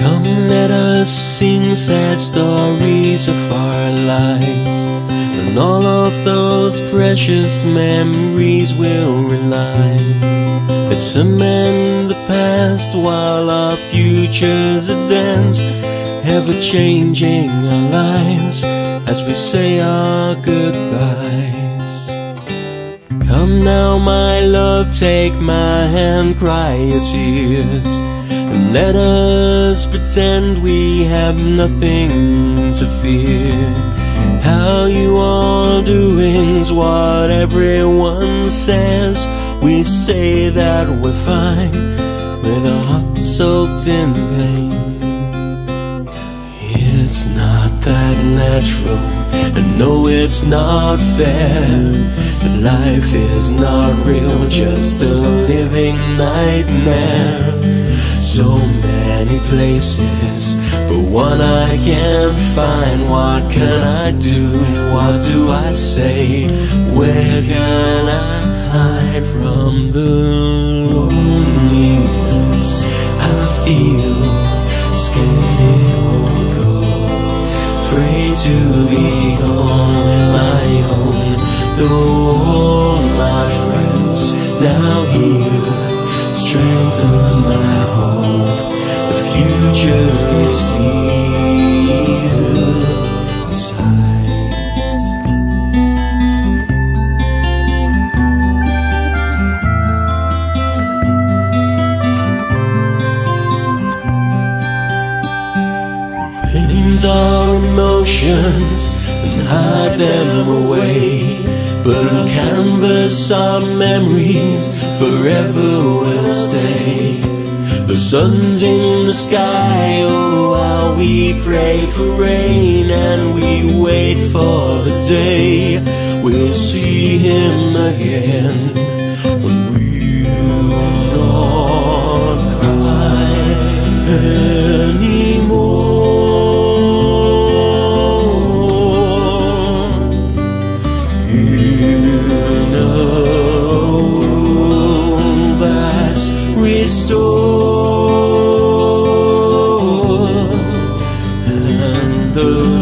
Come, let us sing sad stories of our lives. And all of those precious memories will rely. Let's cement the past while our futures dance. Ever changing our lives as we say our goodbyes. Come now, my love, take my hand, cry your tears. Let us pretend we have nothing to fear. How you all doing's what everyone says. We say that we're fine with our hearts soaked in pain. It's not that natural, and no, it's not fair. Life is not real, just a living nightmare. So many places, but one I can't find. What can I do? What do I say? Where can I hide from the loneliness afraid to be on my own. Though all my friends now here strengthen my hope. The future is here Our emotions and hide them away. But on canvas our memories forever will stay. The sun's in the sky, oh while we pray for rain and we wait for the day we'll see him again. And we'll not cry Oh.